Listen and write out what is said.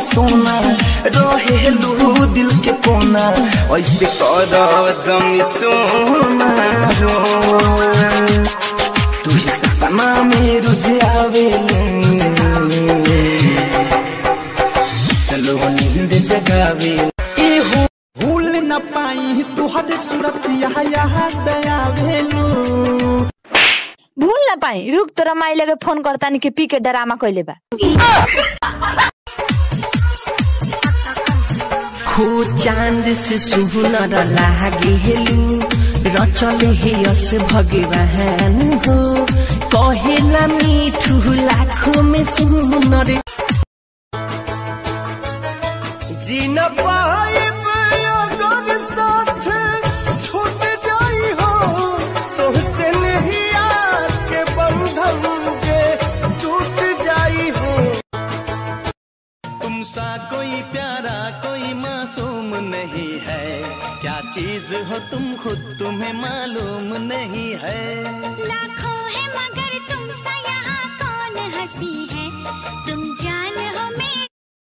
सोना रहेलू दिल के कोना ऐसे कर जमी चोना तुझ सपना में रुझे आवेलू चलो नींद जगावे। भूल न पाई तुहर सूरत यहाँ यहाँ भूल न पाई रुक तोरा माई लगे फ़ोन करता कि पी के डरामा कैले बा। खो चाँद से सुनर लागे रचल हे यस भगवान हो। कहेला मीठू लाखों में सुनर जीन पाइब तुमसा कोई प्यारा, कोई मासूम नहीं है। क्या चीज़ हो तुम खुद तुम्हें मालूम नहीं है।